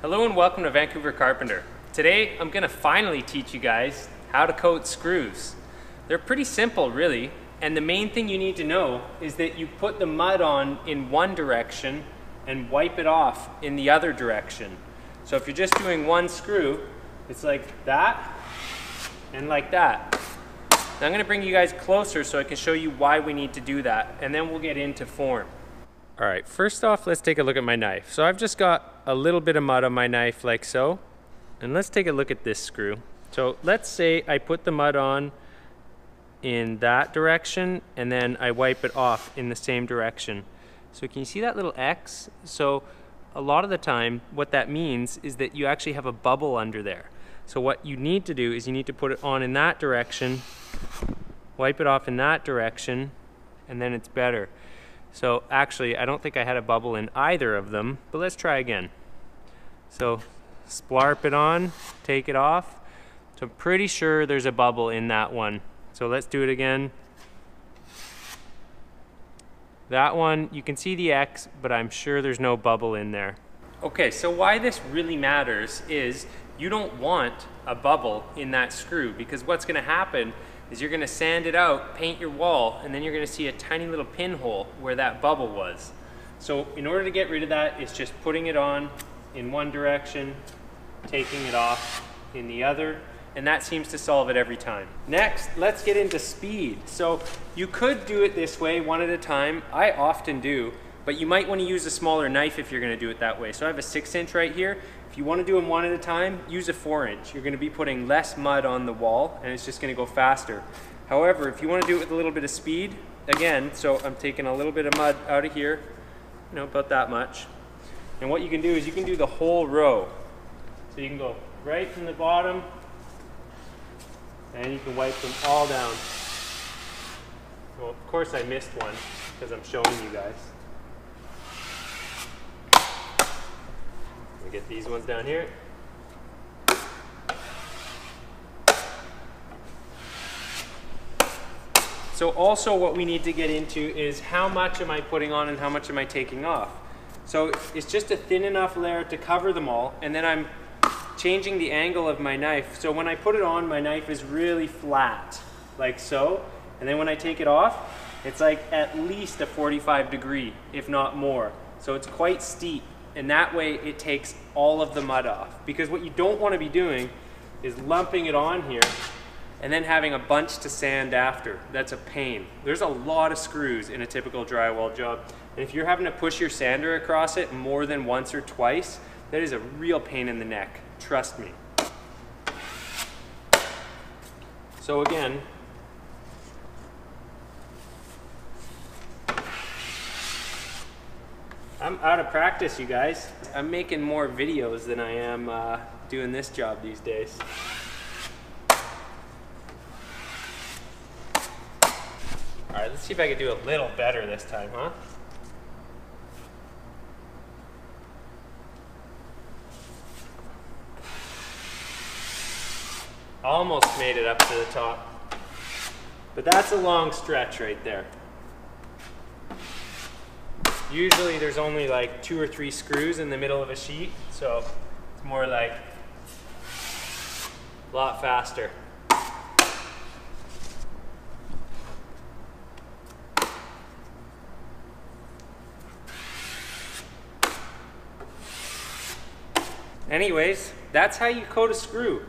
Hello and welcome to Vancouver Carpenter. Today I'm going to finally teach you guys how to coat screws. They're pretty simple really and the main thing you need to know is that you put the mud on in one direction and wipe it off in the other direction. So if you're just doing one screw, it's like that and like that. Now I'm going to bring you guys closer so I can show you why we need to do that and then we'll get into form. All right, first off, let's take a look at my knife. So I've just got a little bit of mud on my knife like so. And let's take a look at this screw. So let's say I put the mud on in that direction and then I wipe it off in the same direction. So can you see that little X? So a lot of the time what that means is that you actually have a bubble under there. So what you need to do is you need to put it on in that direction, wipe it off in that direction, and then it's better. So actually, I don't think I had a bubble in either of them, but let's try again. So splarp it on, take it off. So I'm pretty sure there's a bubble in that one. So let's do it again. That one, you can see the X, but I'm sure there's no bubble in there. Okay, so why this really matters is you don't want a bubble in that screw because what's gonna happen is you're gonna sand it out, paint your wall, and then you're gonna see a tiny little pinhole where that bubble was. So in order to get rid of that, it's just putting it on in one direction, taking it off in the other, and that seems to solve it every time. Next, let's get into speed. So you could do it this way, one at a time. I often do, but you might wanna use a smaller knife if you're gonna do it that way. So I have a six inch right here. If you wanna do them one at a time, use a four inch. You're gonna be putting less mud on the wall and it's just gonna go faster. However, if you wanna do it with a little bit of speed, again, so I'm taking a little bit of mud out of here, you know, about that much. And what you can do is you can do the whole row. So you can go right from the bottom and you can wipe them all down. Well, of course I missed one because I'm showing you guys. We get these ones down here. So also what we need to get into is how much am I putting on and how much am I taking off. So it's just a thin enough layer to cover them all and then I'm changing the angle of my knife. So when I put it on, my knife is really flat, like so. And then when I take it off, it's like at least a 45 degree, if not more. So it's quite steep. And that way it takes all of the mud off. Because what you don't want to be doing is lumping it on here and then having a bunch to sand after. That's a pain. There's a lot of screws in a typical drywall job. And if you're having to push your sander across it more than once or twice, that is a real pain in the neck. Trust me. So again, I'm out of practice, you guys. I'm making more videos than I am uh, doing this job these days. All right, let's see if I can do a little better this time, huh? Almost made it up to the top. But that's a long stretch right there. Usually there's only like two or three screws in the middle of a sheet, so it's more like a lot faster. Anyways, that's how you coat a screw.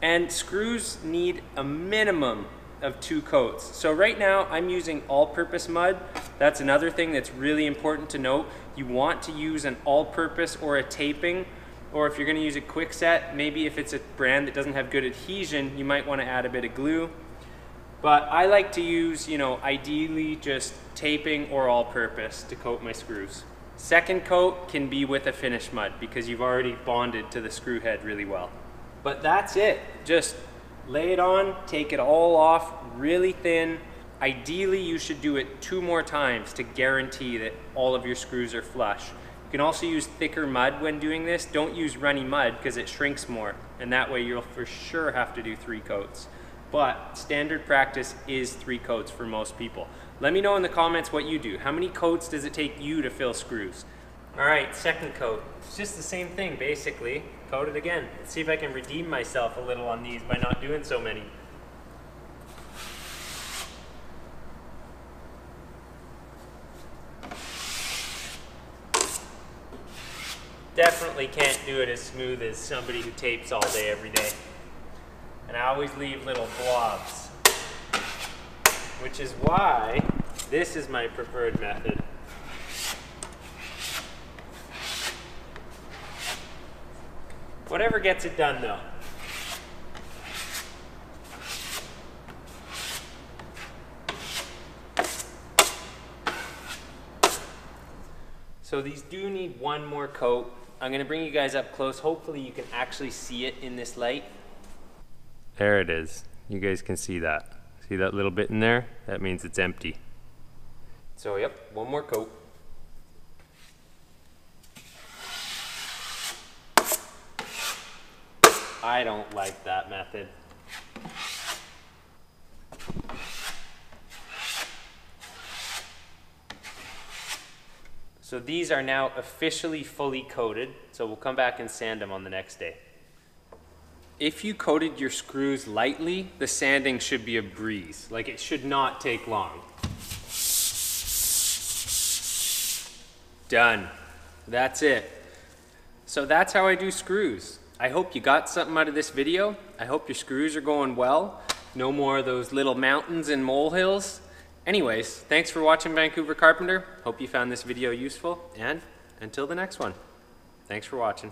And screws need a minimum of two coats. So right now I'm using all-purpose mud. That's another thing that's really important to note. You want to use an all-purpose or a taping, or if you're gonna use a quickset, maybe if it's a brand that doesn't have good adhesion, you might wanna add a bit of glue. But I like to use, you know, ideally just taping or all-purpose to coat my screws. Second coat can be with a finish mud because you've already bonded to the screw head really well. But that's it. Just lay it on, take it all off really thin. Ideally, you should do it two more times to guarantee that all of your screws are flush. You can also use thicker mud when doing this. Don't use runny mud because it shrinks more. And that way you'll for sure have to do three coats. But standard practice is three coats for most people. Let me know in the comments what you do. How many coats does it take you to fill screws? All right, second coat. It's just the same thing, basically. Coat it again. Let's see if I can redeem myself a little on these by not doing so many. Definitely can't do it as smooth as somebody who tapes all day every day. And I always leave little blobs. Which is why this is my preferred method. Whatever gets it done though. So these do need one more coat. I'm gonna bring you guys up close. Hopefully you can actually see it in this light. There it is. You guys can see that. See that little bit in there? That means it's empty. So yep, one more coat. I don't like that method. So these are now officially fully coated, so we'll come back and sand them on the next day. If you coated your screws lightly, the sanding should be a breeze. Like it should not take long. Done. That's it. So that's how I do screws. I hope you got something out of this video. I hope your screws are going well. No more of those little mountains and molehills. Anyways, thanks for watching Vancouver Carpenter. Hope you found this video useful, and until the next one, thanks for watching.